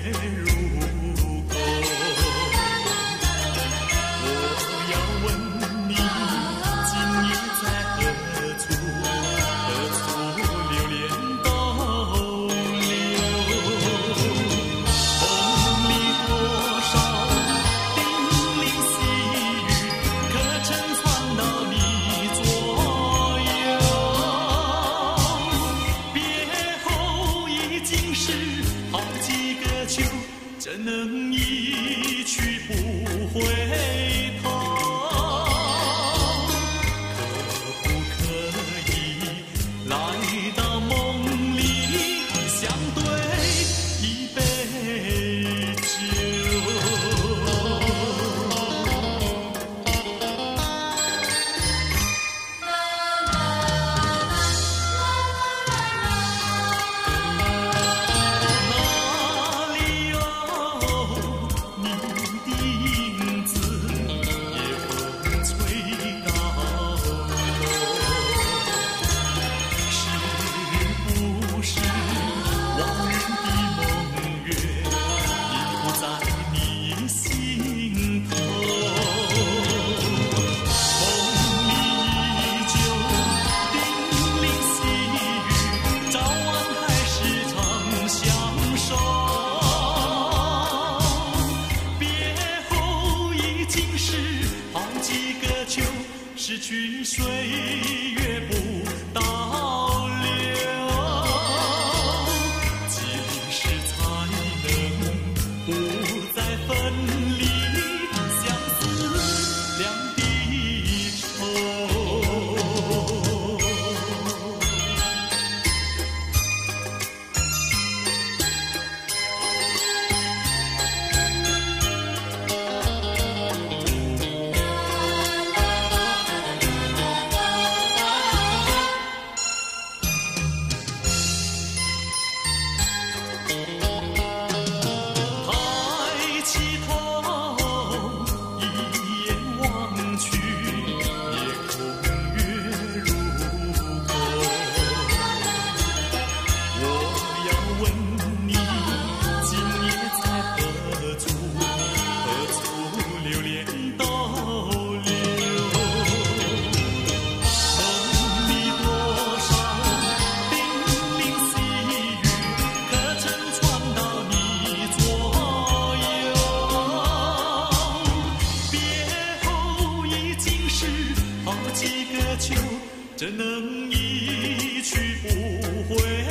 如怎能一寻岁月。怎能一去不回。